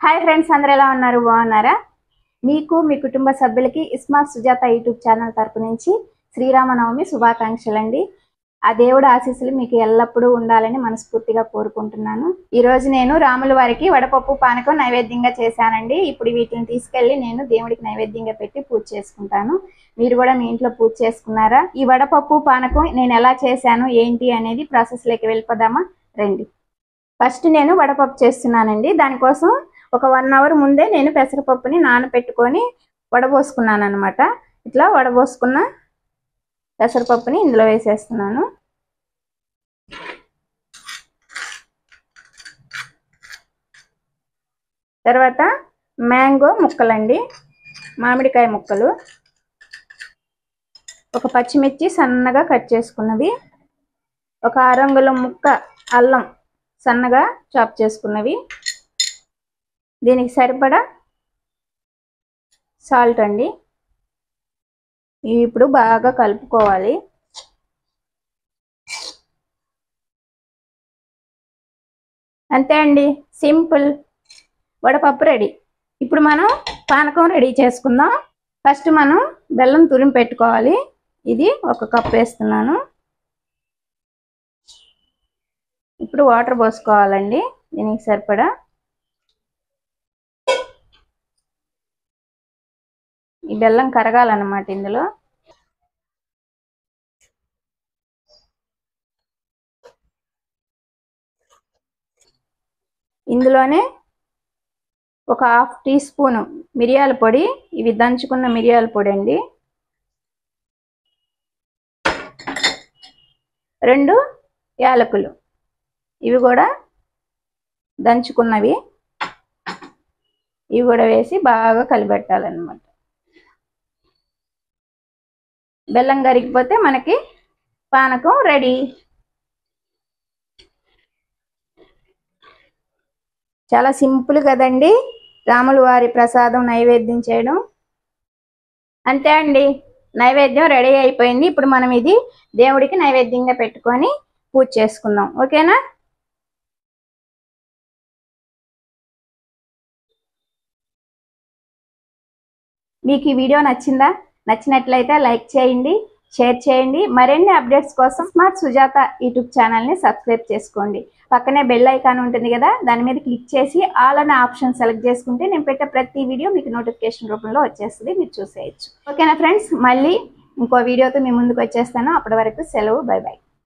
Hi friends అందరు ఎలా ఉన్నారు? బాగున్నారా? మీకు మీ కుటుంబ సభ్యులకి ఇస్మార్ట్ సుజాత యూట్యూబ్ ఛానల్ తరపు నుంచి శ్రీరామనవమి శుభాకాంక్షలు అండి ఆ దేవుడు ఆశీస్సులు మీకు ఎల్లప్పుడూ ఉండాలని మనస్ఫూర్తిగా కోరుకుంటున్నాను. ఈ రోజు నేను రాముల వారికి వడపప్పు పానకం నైవేద్యంగా చేశానండి. ఇప్పుడు వీటిని తీసుకెళ్ళి నేను దేవుడికి నైవేద్యంగా పెట్టి పూజ చేసుకుంటాను. మీరు కూడా మీ ఇంట్లో పూజ చేసుకున్నారా? ఈ వడపప్పు పానకం నేను ఎలా చేశాను ఏంటి అనేది ప్రాసెస్లోకి వెళ్ళిపోదామా? రండి. ఫస్ట్ నేను వడపప్పు చేస్తున్నానండి. దానికోసం ఒక వన్ అవర్ ముందే నేను పెసరపప్పుని నానబెట్టుకొని వడబోసుకున్నాను అనమాట ఇట్లా వడబోసుకున్న పెసరపప్పుని ఇందులో వేసేస్తున్నాను. తర్వాత మ్యాంగో ముక్కలండి మామిడికాయ ముక్కలు. ఒక పచ్చిమిర్చి సన్నగా కట్ చేసుకున్నవి. ఒక అరంగుల ముక్క అల్లం సన్నగా చాప్ చేసుకున్నవి. దీనికి సరిపడా సాల్ట్ అండి. ఇవి ఇప్పుడు బాగా కలుపుకోవాలి. అంతే అండి. సింపుల్. వడపప్పు రెడీ. ఇప్పుడు మనం పానకం రెడీ చేసుకుందాం. ఫస్ట్ మనం బెల్లం తురిమి పెట్టుకోవాలి. ఇది ఒక కప్ వేస్తున్నాను. ఇప్పుడు వాటర్ పోసుకోవాలండి. దీనికి సరిపడా బెల్లం కరగాలన్నమాట ఇందులో. ఇందులోనే ఒక హాఫ్ టీ స్పూన్ మిరియాల పొడి ఇవి దంచుకున్న మిరియాల పొడి అండి. రెండు యాలకులు ఇవి కూడా దంచుకున్నవి. ఇవి కూడా వేసి బాగా కలిపెట్టాలన్నమాట. బెల్లం కరిగిపోతే మనకి పానకం రెడీ. చాలా సింపుల్ కదండి రాములు వారి ప్రసాదం నైవేద్యం చేయడం. అంతే అండి. నైవేద్యం రెడీ అయిపోయింది. ఇప్పుడు మనం ఇది దేవుడికి నైవేద్యంగా పెట్టుకొని పూజ చేసుకుందాం. ఓకేనా? మీకు ఈ వీడియో నచ్చిందా? నచ్చినట్లయితే లైక్ చేయండి షేర్ చేయండి. మరిన్ని అప్డేట్స్ కోసం స్మార్ట్ సుజాత యూట్యూబ్ ఛానల్ని సబ్స్క్రైబ్ చేసుకోండి. పక్కనే బెల్ ఐకాన్ ఉంటుంది కదా దాని మీద క్లిక్ చేసి ఆల్ అనే ఆప్షన్ సెలెక్ట్ చేసుకుంటే నేను పెట్టే ప్రతి వీడియో మీకు నోటిఫికేషన్ రూపంలో వచ్చేస్తుంది మీరు చూసేయచ్చు. ఓకేనా ఫ్రెండ్స్? మళ్ళీ ఇంకో వీడియోతో మీ ముందుకు వచ్చేస్తాను. అప్పటి వరకు సెలవు బై బై.